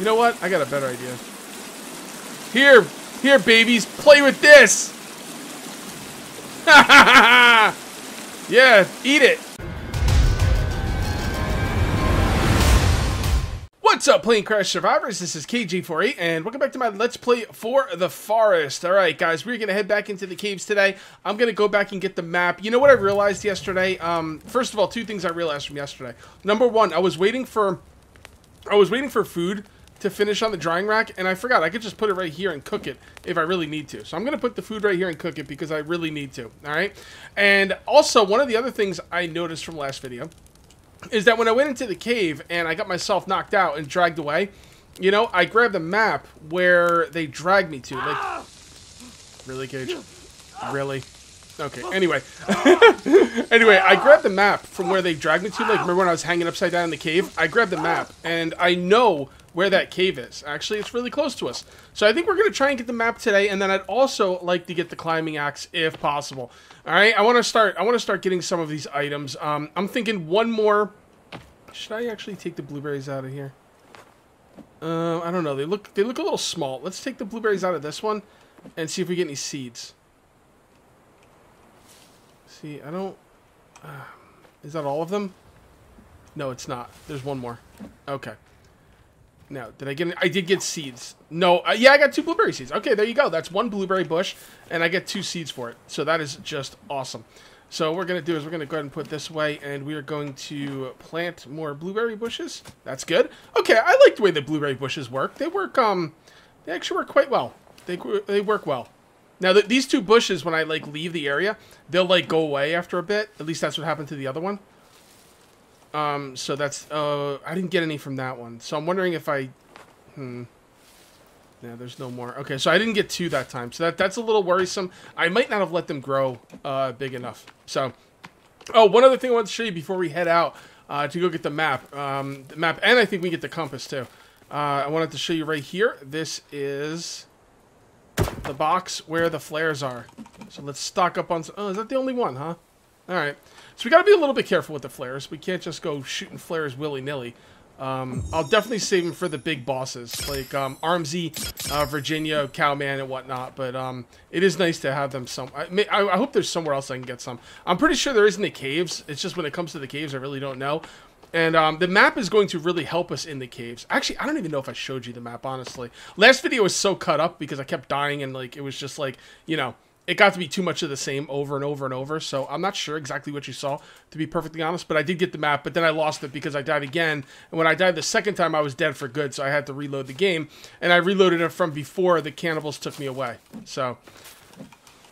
You know what? I got a better idea. Here, here, babies, play with this. yeah, eat it. What's up, Plane Crash Survivors? This is Kage848, and welcome back to my Let's Play for the Forest. Alright, guys, we're going to head back into the caves today. I'm going to go back and get the map. You know what I realized yesterday? Um, first of all, two things I realized from yesterday. Number one, I was waiting for... I was waiting for food to finish on the drying rack, and I forgot. I could just put it right here and cook it if I really need to. So I'm going to put the food right here and cook it because I really need to, alright? And also, one of the other things I noticed from last video is that when I went into the cave and I got myself knocked out and dragged away, you know, I grabbed the map where they dragged me to. Like, really, Kage? Really? Okay, anyway. anyway, I grabbed the map from where they dragged me to. Like, remember when I was hanging upside down in the cave? I grabbed the map, and I know where that cave is. Actually, it's really close to us. So I think we're going to try and get the map today, and then I'd also like to get the climbing axe if possible. All right, I want to start I want to start getting some of these items. Um, I'm thinking one more Should I actually take the blueberries out of here? Uh, I don't know. They look they look a little small. Let's take the blueberries out of this one and see if we get any seeds. See, I don't uh, Is that all of them? No, it's not. There's one more. Okay. Now, did I get? Any? I did get seeds. No, uh, yeah, I got two blueberry seeds. Okay, there you go. That's one blueberry bush, and I get two seeds for it. So that is just awesome. So what we're gonna do is we're gonna go ahead and put this away, and we are going to plant more blueberry bushes. That's good. Okay, I like the way the blueberry bushes work. They work. Um, they actually work quite well. They they work well. Now th these two bushes, when I like leave the area, they'll like go away after a bit. At least that's what happened to the other one. Um, so that's, uh, I didn't get any from that one. So I'm wondering if I, hmm. Yeah, there's no more. Okay, so I didn't get two that time. So that that's a little worrisome. I might not have let them grow uh, big enough. So, oh, one other thing I want to show you before we head out uh, to go get the map. Um, the map, and I think we get the compass too. Uh, I wanted to show you right here. This is the box where the flares are. So let's stock up on... Oh, is that the only one, huh? All right. So we got to be a little bit careful with the flares. We can't just go shooting flares willy-nilly. Um, I'll definitely save them for the big bosses, like um, Armsy, uh, Virginia, Cowman, and whatnot. But um, it is nice to have them some. I, I, I, hope there's somewhere else I can get some. I'm pretty sure there is in the caves. It's just when it comes to the caves, I really don't know. And um, the map is going to really help us in the caves. Actually, I don't even know if I showed you the map, honestly. Last video was so cut up because I kept dying and like it was just like, you know, it got to be too much of the same over and over and over. So I'm not sure exactly what you saw, to be perfectly honest. But I did get the map, but then I lost it because I died again. And when I died the second time, I was dead for good. So I had to reload the game. And I reloaded it from before the cannibals took me away. So...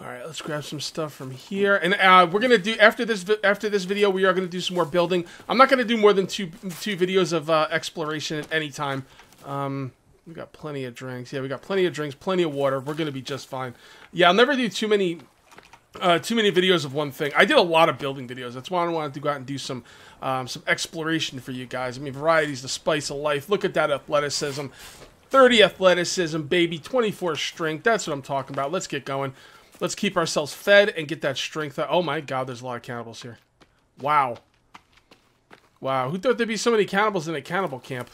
All right, let's grab some stuff from here, and uh, we're gonna do after this after this video. We are gonna do some more building. I'm not gonna do more than two two videos of uh, exploration at any time. Um, we got plenty of drinks. Yeah, we got plenty of drinks, plenty of water. We're gonna be just fine. Yeah, I'll never do too many uh, too many videos of one thing. I did a lot of building videos. That's why I wanted to go out and do some um, some exploration for you guys. I mean, varieties, the spice of life. Look at that athleticism. 30 athleticism, baby. 24 strength. That's what I'm talking about. Let's get going. Let's keep ourselves fed and get that strength. Oh my god, there's a lot of cannibals here. Wow. Wow, who thought there'd be so many cannibals in a cannibal camp?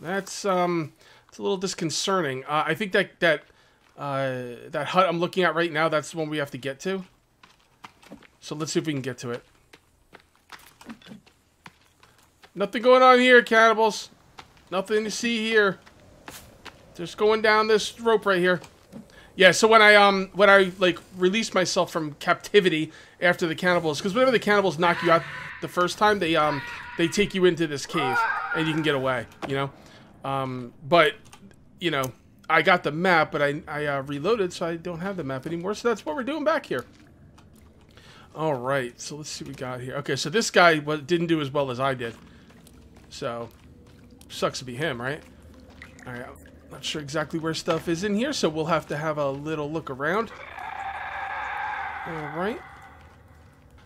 That's, um, it's a little disconcerting. Uh, I think that that uh, that hut I'm looking at right now, that's the one we have to get to. So let's see if we can get to it. Nothing going on here, cannibals. Nothing to see here. Just going down this rope right here. Yeah, so when I um when I like release myself from captivity after the cannibals, because whenever the cannibals knock you out the first time, they um they take you into this cave and you can get away, you know. Um, but, you know, I got the map, but I, I uh, reloaded, so I don't have the map anymore. So that's what we're doing back here. All right, so let's see what we got here. Okay, so this guy didn't do as well as I did. So, sucks to be him, right? All right, I'm not sure exactly where stuff is in here, so we'll have to have a little look around. All right.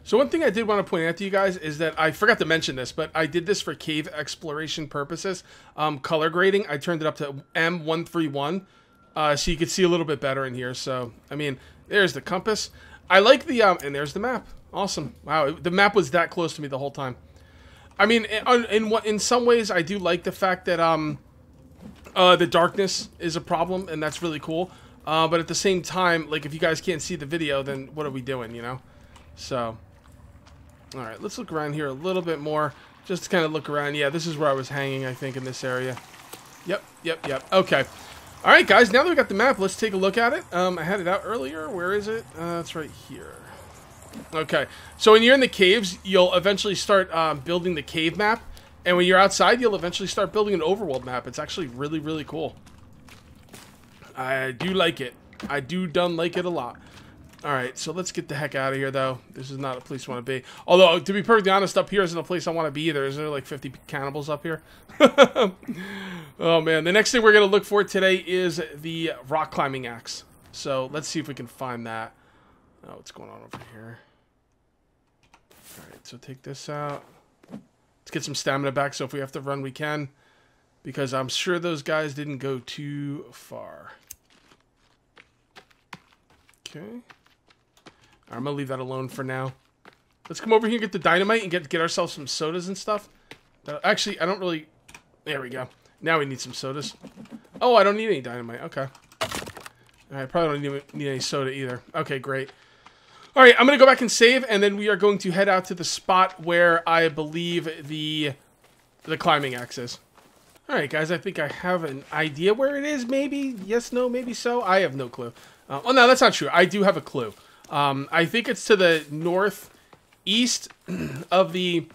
So one thing I did want to point out to you guys is that I forgot to mention this, but I did this for cave exploration purposes. Um, color grading, I turned it up to M131, uh, so you could see a little bit better in here. So, I mean, there's the compass. I like the, um, and there's the map. Awesome. Wow, the map was that close to me the whole time. I mean, in, in, in some ways, I do like the fact that, um, Uh, the darkness is a problem, and that's really cool. Uh, but at the same time, like, if you guys can't see the video, then what are we doing, you know? So, all right, let's look around here a little bit more. Just to kind of look around. Yeah, this is where I was hanging, I think, in this area. Yep, yep, yep. Okay. All right, guys, now that we got the map, let's take a look at it. Um, I had it out earlier. Where is it? Uh, it's right here. Okay, so when you're in the caves, you'll eventually start um, building the cave map. And when you're outside, you'll eventually start building an overworld map. It's actually really, really cool. I do like it. I do done like it a lot. Alright, so let's get the heck out of here, though. This is not a place I want to be. Although, to be perfectly honest, up here isn't a place I want to be either. Is there like 50 cannibals up here? oh, man. The next thing we're going to look for today is the rock climbing axe. So, let's see if we can find that. Oh, what's going on over here? Alright, so take this out. Let's get some stamina back, so if we have to run, we can. Because I'm sure those guys didn't go too far. Okay. I'm gonna leave that alone for now. Let's come over here and get the dynamite and get get ourselves some sodas and stuff. actually, I don't really... There we go. Now we need some sodas. Oh, I don't need any dynamite. Okay. I probably don't need, need any soda either. Okay, great. All right, I'm going to go back and save, and then we are going to head out to the spot where I believe the the climbing axe is. All right, guys, I think I have an idea where it is, maybe. Yes, no, maybe so. I have no clue. Uh, oh, no, that's not true. I do have a clue. Um, I think it's to the northeast of the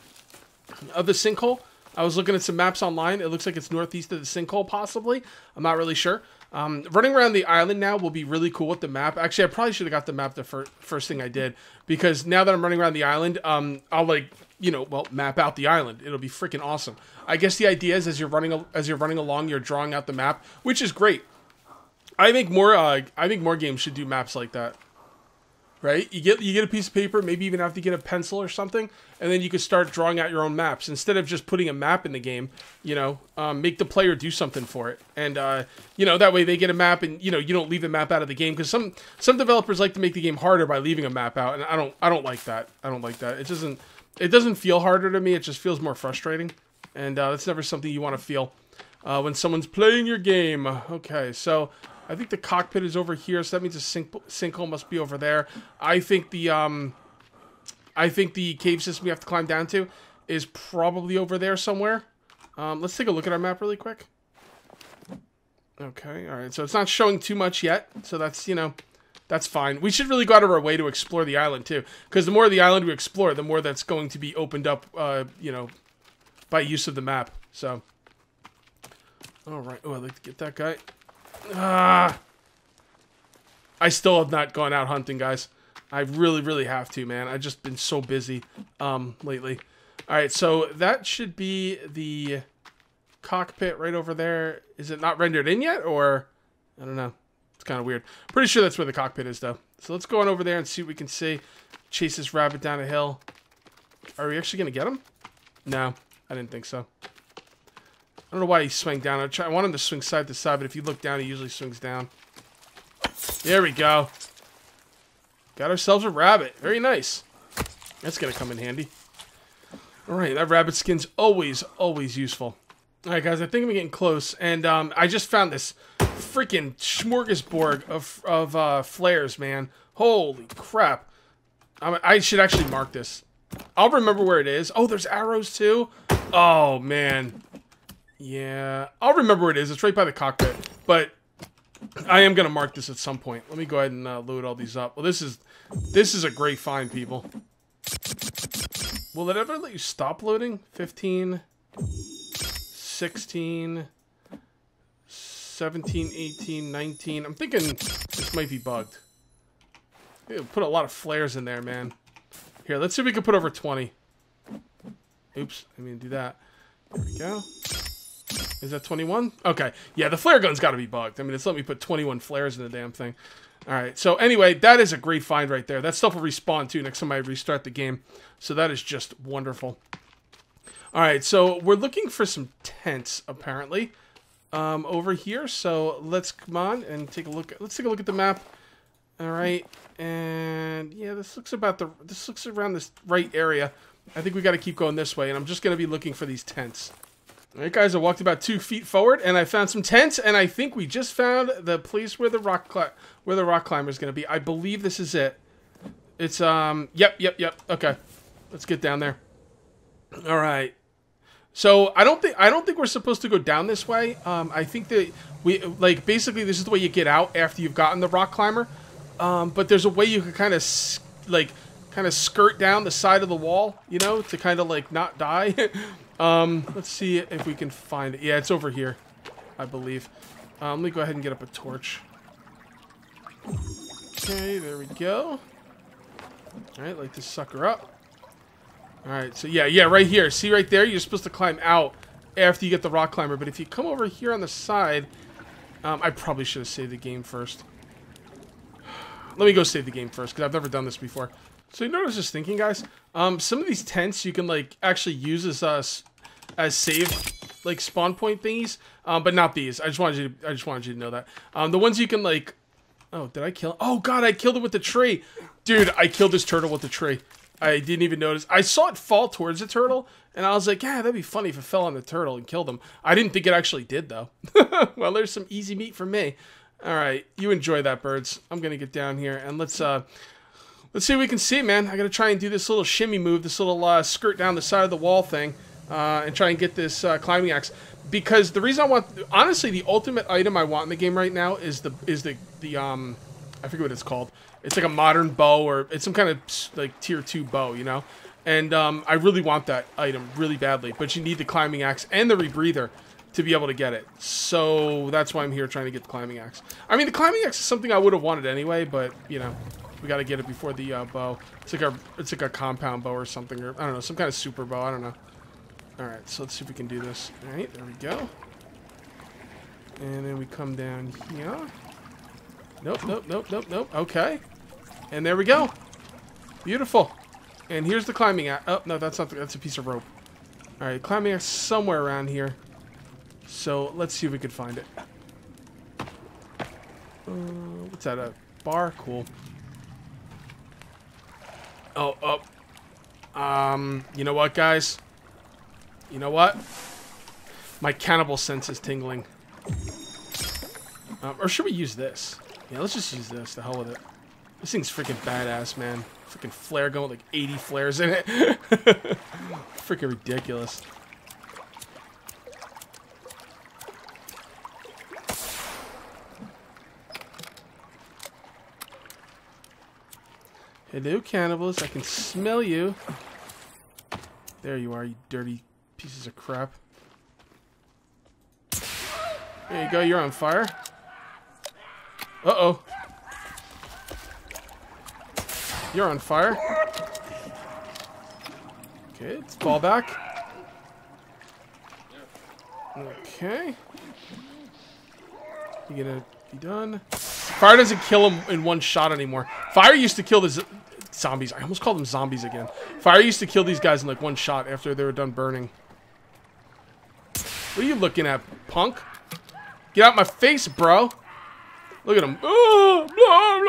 of the sinkhole. I was looking at some maps online. It looks like it's northeast of the sinkhole, possibly. I'm not really sure. Um, running around the island now will be really cool with the map. Actually, I probably should have got the map the fir first thing I did because now that I'm running around the island, um, I'll like you know, well, map out the island. It'll be freaking awesome. I guess the idea is as you're running as you're running along, you're drawing out the map, which is great. I think more uh, I think more games should do maps like that right? You get you get a piece of paper, maybe even have to get a pencil or something, and then you can start drawing out your own maps instead of just putting a map in the game. You know, um, make the player do something for it, and uh, you know that way they get a map, and you know you don't leave the map out of the game because some some developers like to make the game harder by leaving a map out, and I don't I don't like that. I don't like that. It doesn't it doesn't feel harder to me. It just feels more frustrating, and uh, that's never something you want to feel. Uh, when someone's playing your game. Okay, so I think the cockpit is over here, so that means the sink sinkhole must be over there. I think the um, I think the cave system we have to climb down to is probably over there somewhere. Um, let's take a look at our map really quick. Okay, all right. So it's not showing too much yet, so that's you know, that's fine. We should really go out of our way to explore the island too, because the more of the island we explore, the more that's going to be opened up, uh, you know, by use of the map. So, all right. Oh, I'd like to get that guy. Ah. I still have not gone out hunting, guys. I really, really have to, man. I've just been so busy um, lately. All right, so that should be the cockpit right over there. Is it not rendered in yet, or I don't know. It's kind of weird. Pretty sure that's where the cockpit is, though. So let's go on over there and see what we can see. Chase this rabbit down a hill. Are we actually going to get him? No, I didn't think so. I don't know why he swung down. I, try, I want him to swing side to side, but if you look down, he usually swings down. There we go. Got ourselves a rabbit. Very nice. That's going to come in handy. Alright, that rabbit skin's always, always useful. Alright, guys, I think I'm getting close. And um, I just found this freaking smorgasbord of, of uh, flares, man. Holy crap. I, I should actually mark this. I'll remember where it is. Oh, there's arrows, too? Oh, man. Yeah, I'll remember where it is. It's right by the cockpit. But I am gonna mark this at some point. Let me go ahead and uh, load all these up. Well, this is this is a great find, people. Will it ever let you stop loading? 15, 16, 17, 18, 19. I'm thinking this might be bugged. Put a lot of flares in there, man. Here, let's see if we can put over 20. Oops, I mean do that. There we go. Is that 21? Okay. Yeah, the flare gun's got to be bugged. I mean, it's let me put 21 flares in the damn thing. All right. So anyway, that is a great find right there. That stuff will respawn too next time I restart the game. So that is just wonderful. All right. So we're looking for some tents apparently um, over here. So let's come on and take a look. Let's take a look at the map. All right. And yeah, this looks about the. This looks around this right area. I think we got to keep going this way, and I'm just going to be looking for these tents. All right, guys, I walked about two feet forward, and I found some tents, and I think we just found the place where the rock where the rock climber is going to be. I believe this is it. It's um. Yep, yep, yep. Okay, let's get down there. All right. So I don't think I don't think we're supposed to go down this way. Um, I think that we like basically this is the way you get out after you've gotten the rock climber. Um, but there's a way you can kind of like kind of skirt down the side of the wall, you know, to kind of like not die. um, let's see if we can find it. Yeah, it's over here, I believe. Um, let me go ahead and get up a torch. Okay, there we go. All right, light this sucker up. All right, so yeah, yeah, right here. See right there? You're supposed to climb out after you get the rock climber. But if you come over here on the side, um, I probably should have saved the game first. Let me go save the game first, because I've never done this before. So you know what I was just thinking, guys? Um, some of these tents you can, like, actually use as, uh, as save, like, spawn point thingies. Um, but not these. I just wanted you to, I just wanted you to know that. Um, the ones you can, like... Oh, did I kill... Oh, God, I killed it with the tree. Dude, I killed this turtle with the tree. I didn't even notice. I saw it fall towards the turtle, and I was like, yeah, that'd be funny if it fell on the turtle and killed him. I didn't think it actually did, though. well, there's some easy meat for me. All right, you enjoy that, birds. I'm gonna get down here, and let's uh, let's see what we can see, man. I gotta try and do this little shimmy move, this little uh, skirt down the side of the wall thing, uh, and try and get this uh, climbing axe. Because the reason I want, honestly, the ultimate item I want in the game right now is the is the the um, I forget what it's called. It's like a modern bow or it's some kind of like tier 2 bow, you know? And um, I really want that item really badly, but you need the climbing axe and the rebreather to be able to get it. So that's why I'm here trying to get the climbing axe. I mean, the climbing axe is something I would have wanted anyway, but, you know, we got to get it before the uh, bow. It's like a it's like a compound bow or something, or I don't know, some kind of super bow. I don't know. All right, so let's see if we can do this. All right, there we go. And then we come down here. Nope, nope, nope, nope, nope. Okay. And there we go. Beautiful. And here's the climbing axe. Oh, no, that's not the, that's a piece of rope. All right, climbing axe somewhere around here. So let's see if we can find it. Uh, what's that? A bar? Cool. Oh, oh. Um, you know what, guys? You know what? My cannibal sense is tingling. Um, or should we use this? Yeah, let's just use this. The hell with it. This thing's freaking badass, man. Freaking flare going like 80 flares in it. freaking ridiculous. Hello, cannibals. I can smell you. There you are, you dirty pieces of crap. There you go, you're on fire. Uh-oh. You're on fire. Okay, let's fall back. Okay. You gonna be done? Fire doesn't kill him in one shot anymore. Fire used to kill the zombies. I almost called them zombies again. Fire used to kill these guys in like one shot after they were done burning. What are you looking at, punk? Get out my face, bro. Look at him. Ah, blah.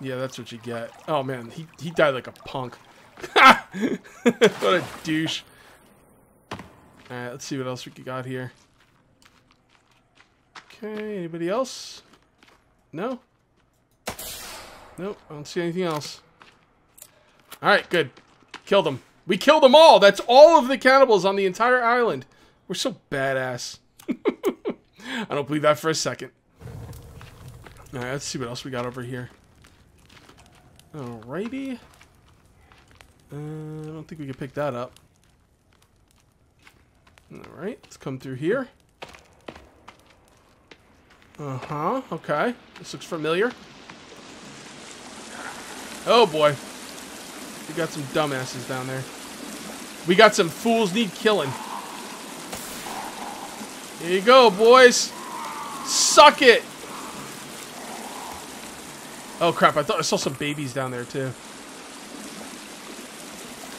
Yeah, that's what you get. Oh, man. He, he died like a punk. what a douche. Alright, let's see what else we got here. Okay, anybody else? No? Nope, I don't see anything else. Alright, good. Killed them. We killed them all! That's all of the cannibals on the entire island. We're so badass. I don't believe that for a second. Alright, let's see what else we got over here. Alrighty. Uh, I don't think we can pick that up. Alright, let's come through here. Uh-huh, okay. This looks familiar. Oh boy. We got some dumbasses down there. We got some fools need killing. Here you go, boys. Suck it. Oh, crap. I thought I saw some babies down there, too.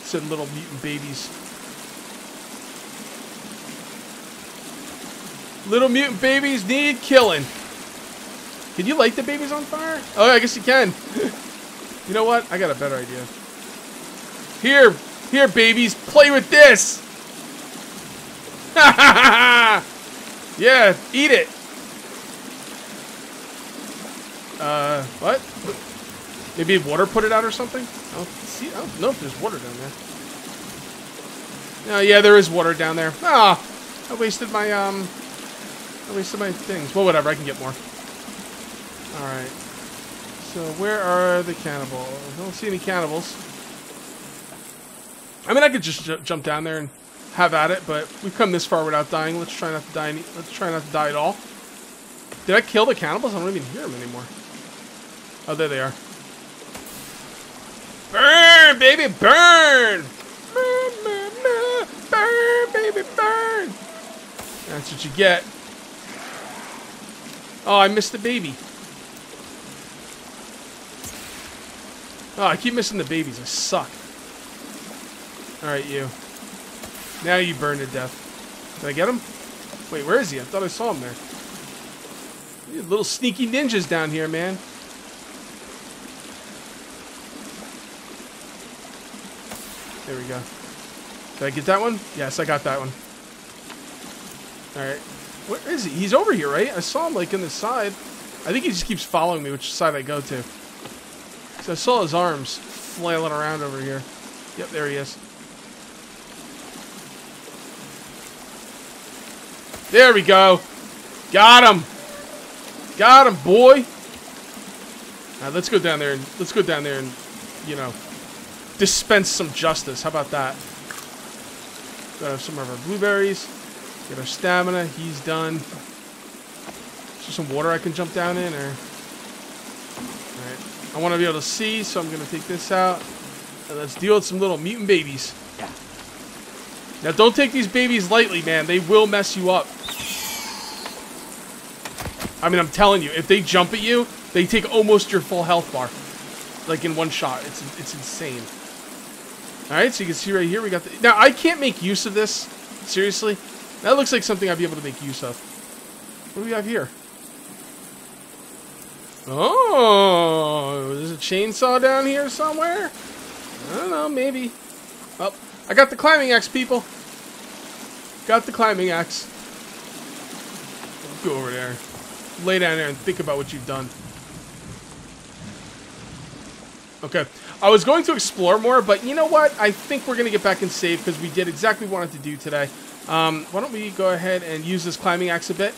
Said little mutant babies. Little mutant babies need killing. Can you light the babies on fire? Oh, I guess you can. you know what? I got a better idea. Here, Here, babies, play with this. yeah, eat it. Uh, what? Maybe water put it out or something? I don't see. I don't know if there's water down there. Oh, yeah, there is water down there. Ah, I wasted my um, I wasted my things. Well, whatever. I can get more. All right. So where are the cannibals? I don't see any cannibals. I mean, I could just jump down there and have at it, but we've come this far without dying. Let's try not to die. Any let's try not to die at all. Did I kill the cannibals? I don't even hear them anymore. Oh, there they are. Burn, baby, burn! Burn, burn, burn, burn, baby, burn! That's what you get. Oh, I missed the baby. Oh, I keep missing the babies. I suck. Alright, you. Now you burn to death. Did I get him? Wait, where is he? I thought I saw him there. Little sneaky ninjas down here, man. There we go. Did I get that one? Yes, I got that one. Alright. Where is he? He's over here, right? I saw him, like, in the side. I think he just keeps following me, which side I go to. So I saw his arms flailing around over here. Yep, there he is. There we go. Got him. Got him, boy. Right, let's go down there and let's go down there and, you know, dispense some justice. How about that? Got some of our blueberries. Get our stamina. He's done. Is there some water I can jump down in, or? Alright. I want to be able to see, so I'm going to take this out. And let's deal with some little mutant babies. Now, don't take these babies lightly, man. They will mess you up. I mean, I'm telling you, if they jump at you, they take almost your full health bar. Like in one shot. It's, it's insane. Alright, so you can see right here, we got the... Now, I can't make use of this. Seriously. That looks like something I'd be able to make use of. What do we have here? Oh, there's a chainsaw down here somewhere? I don't know, maybe. Oh, I got the climbing axe, people. Got the climbing axe. Go over there. Lay down there and think about what you've done. Okay. I was going to explore more, but you know what? I think we're going to get back and save because we did exactly what we wanted to do today. Um, why don't we go ahead and use this climbing axe a bit?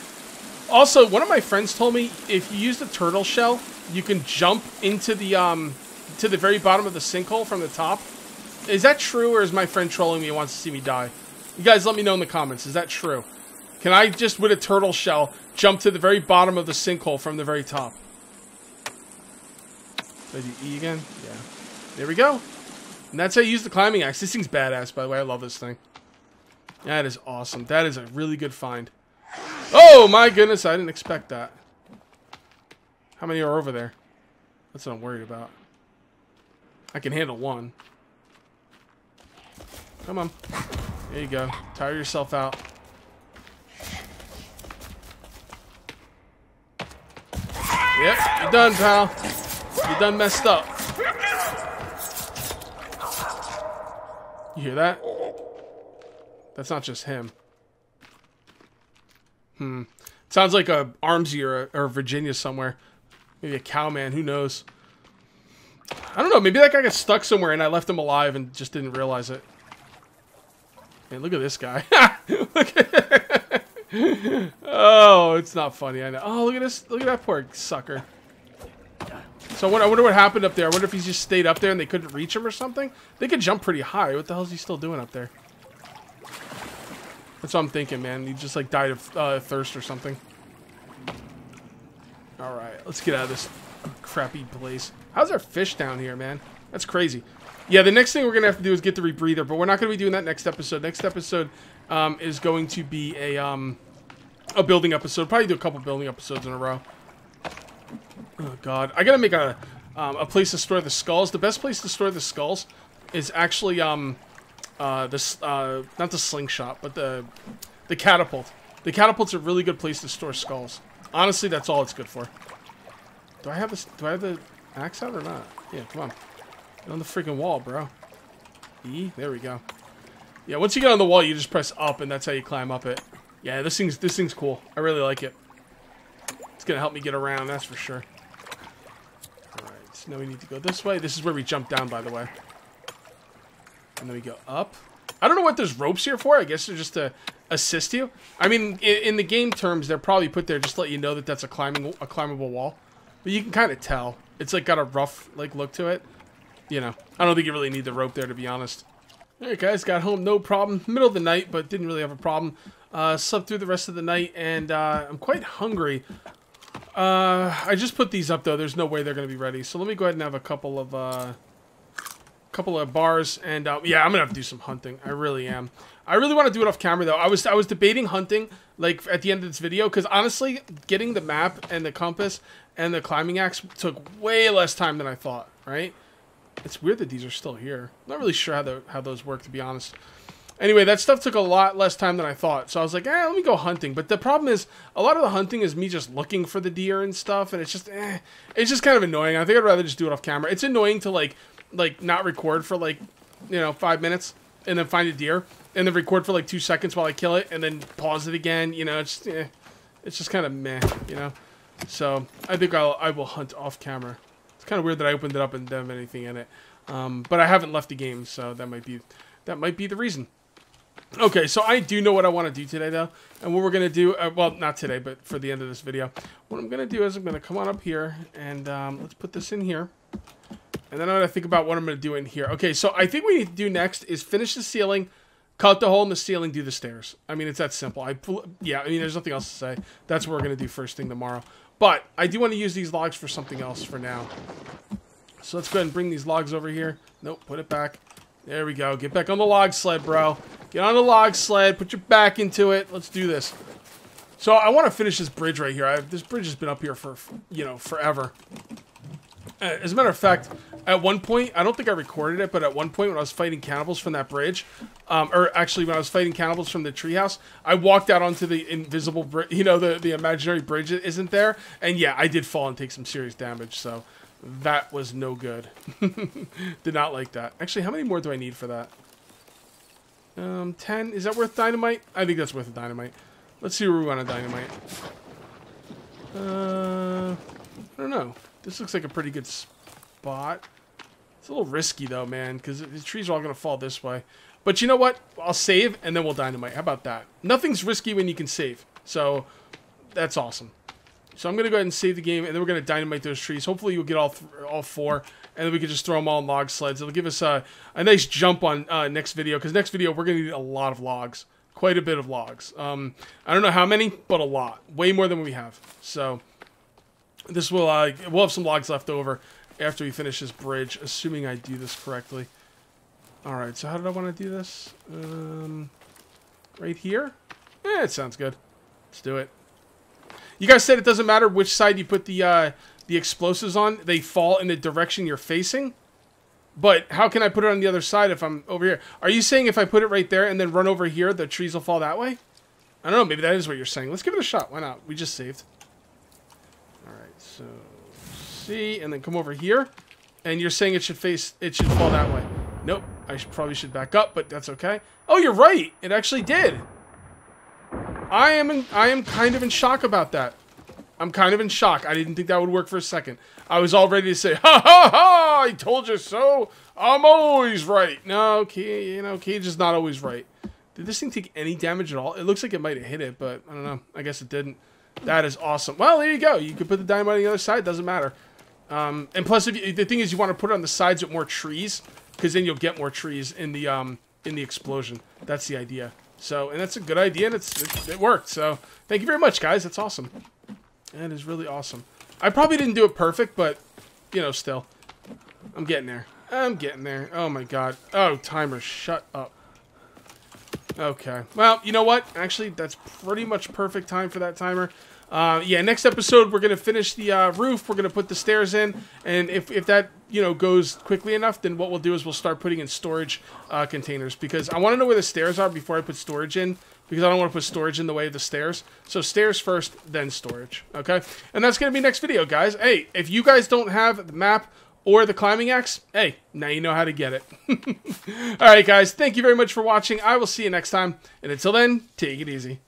Also, one of my friends told me if you use the turtle shell, you can jump into the um, to the very bottom of the sinkhole from the top. Is that true, or is my friend trolling me and wants to see me die? You guys let me know in the comments. Is that true? Can I just, with a turtle shell, jump to the very bottom of the sinkhole from the very top? Did you E again? Yeah. There we go. And that's how you use the climbing axe. This thing's badass, by the way. I love this thing. That is awesome. That is a really good find. Oh, my goodness. I didn't expect that. How many are over there? That's what I'm worried about. I can handle one. Come on. There you go. Tire yourself out. Yep, you're done, pal. You're done messed up. You hear that? That's not just him. Hmm. Sounds like a Armsy or, or Virginia somewhere. Maybe a cowman, who knows? I don't know, maybe that guy got stuck somewhere and I left him alive and just didn't realize it. Man, look at this guy. oh, it's not funny, I know. Oh, look at this. Look at that poor sucker. So I wonder, I wonder, what happened up there. I wonder if he's just stayed up there and they couldn't reach him or something. They could jump pretty high. What the hell is he still doing up there? That's what I'm thinking, man. He just like died of uh, thirst or something. All right, let's get out of this crappy place. How's our fish down here, man? That's crazy. Yeah, the next thing we're gonna have to do is get the rebreather, but we're not gonna be doing that next episode. Next episode um, is going to be a um, a building episode. Probably do a couple building episodes in a row. Oh god, I gotta make a um, a place to store the skulls. The best place to store the skulls is actually um uh this uh not the slingshot, but the the catapult. The catapult's a really good place to store skulls. Honestly, that's all it's good for. Do I have this? Do I have the axe out or not? Yeah, come on. Get on the freaking wall, bro. E. There we go. Yeah, once you get on the wall, you just press up, and that's how you climb up it. Yeah, this thing's this thing's cool. I really like it. It's gonna help me get around, that's for sure. Alright, so now we need to go this way. This is where we jump down, by the way. And then we go up. I don't know what there's ropes here for. I guess they're just to assist you. I mean, in, in the game terms, they're probably put there just to let you know that that's a climbing a climbable wall. But you can kind of tell. It's like got a rough like look to it. You know, I don't think you really need the rope there to be honest. Alright guys, got home no problem. Middle of the night, but didn't really have a problem. Uh, slept through the rest of the night, and uh, I'm quite hungry. Uh, I just put these up though. There's no way they're gonna be ready. So let me go ahead and have a couple of uh, couple of bars, and uh, yeah, I'm gonna have to do some hunting. I really am. I really want to do it off camera though. I was I was debating hunting like at the end of this video because honestly, getting the map and the compass and the climbing axe took way less time than I thought. Right? It's weird that these are still here. I'm not really sure how the, how those work to be honest. Anyway, that stuff took a lot less time than I thought. So I was like, eh, let me go hunting. But the problem is, a lot of the hunting is me just looking for the deer and stuff, and it's just, eh, it's just kind of annoying. I think I'd rather just do it off camera. It's annoying to like, like not record for like, you know, five minutes and then find a deer and then record for like two seconds while I kill it and then pause it again. You know, it's, eh, it's just kind of meh, you know. So I think I'll I will hunt off camera. It's kind of weird that I opened it up and didn't have anything in it. Um, but I haven't left the game, so that might be that might be the reason. Okay, so I do know what I want to do today, though. And what we're going to do, uh, well, not today, but for the end of this video. What I'm going to do is I'm going to come on up here, and um, let's put this in here. And then I'm going to think about what I'm going to do in here. Okay, so I think we need to do next is finish the ceiling, cut the hole in the ceiling, do the stairs. I mean, it's that simple. I Yeah, I mean, there's nothing else to say. That's what we're going to do first thing tomorrow. But I do want to use these logs for something else for now. So let's go ahead and bring these logs over here. Nope, put it back. There we go. Get back on the log sled, bro. Get on the log sled. Put your back into it. Let's do this. So I want to finish this bridge right here. I, this bridge has been up here for, you know, forever. Uh, as a matter of fact, at one point, I don't think I recorded it, but at one point when I was fighting cannibals from that bridge, um, or actually when I was fighting cannibals from the treehouse, I walked out onto the invisible bridge, you know, the, the imaginary bridge that isn't there. And yeah, I did fall and take some serious damage, so that was no good. Did not like that. Actually, how many more do I need for that? Um, 10. Is that worth dynamite? I think that's worth a dynamite. Let's see where we want a dynamite. Uh, I don't know. This looks like a pretty good spot. It's a little risky, though, man, because the trees are all going to fall this way. But you know what? I'll save, and then we'll dynamite. How about that? Nothing's risky when you can save. So, that's awesome. So I'm going to go ahead and save the game, and then we're going to dynamite those trees. Hopefully you'll get all all four, and then we can just throw them all in log sleds. It'll give us a, a nice jump on uh, next video, because next video we're going to need a lot of logs. Quite a bit of logs. Um, I don't know how many, but a lot. Way more than we have. So this will, uh, we'll have some logs left over after we finish this bridge, assuming I do this correctly. Alright, so how did I want to do this? Um, right here? Yeah, it sounds good. Let's do it. You guys said it doesn't matter which side you put the uh, the explosives on; they fall in the direction you're facing. But how can I put it on the other side if I'm over here? Are you saying if I put it right there and then run over here, the trees will fall that way? I don't know. Maybe that is what you're saying. Let's give it a shot. Why not? We just saved. All right. So see, and then come over here, and you're saying it should face, it should fall that way. Nope. I should, probably should back up, but that's okay. Oh, you're right. It actually did. I am in, I am kind of in shock about that. I'm kind of in shock. I didn't think that would work for a second. I was all ready to say, ha ha ha, I told you so. I'm always right. No, Kage, you know, Kage is not always right. Did this thing take any damage at all? It looks like it might have hit it, but I don't know. I guess it didn't. That is awesome. Well, there you go. You can put the dynamite on the other side. Doesn't matter. Um, and plus, you, the thing is, you want to put it on the sides with more trees, because then you'll get more trees in the um, in the explosion. That's the idea. So, and that's a good idea, and it's it, it, worked. So, thank you very much, guys. That's awesome. That is really awesome. I probably didn't do it perfect, but, you know, still. I'm getting there. I'm getting there. Oh, my God. Oh, timer, shut up. Okay. Well, you know what? Actually, that's pretty much perfect time for that timer. Uh, yeah, next episode we're gonna finish the uh, roof. We're gonna put the stairs in, and if if that you know goes quickly enough, then what we'll do is we'll start putting in storage uh, containers because I want to know where the stairs are before I put storage in because I don't want to put storage in the way of the stairs. So stairs first, then storage. Okay, and that's gonna be next video, guys. Hey, if you guys don't have the map or the climbing axe, hey, now you know how to get it. All right, guys, thank you very much for watching. I will see you next time. And until then, take it easy.